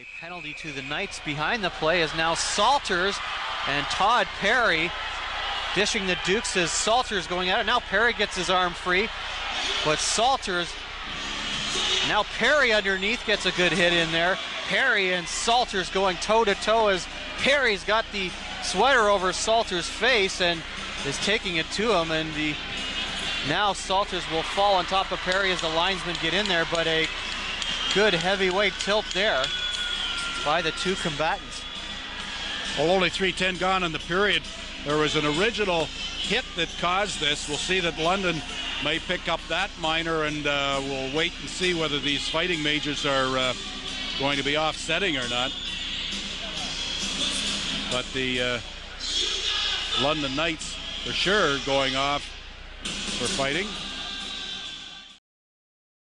A penalty to the Knights behind the play is now Salters and Todd Perry dishing the Dukes as Salters going at it. Now Perry gets his arm free, but Salters, now Perry underneath gets a good hit in there. Perry and Salters going toe to toe as Perry's got the sweater over Salters' face and is taking it to him. And the now Salters will fall on top of Perry as the linesmen get in there, but a good heavyweight tilt there by the two combatants. Well, only 310 gone in the period. There was an original hit that caused this. We'll see that London may pick up that minor, and uh, we'll wait and see whether these fighting majors are uh, going to be offsetting or not. But the uh, London Knights, for sure, going off for fighting.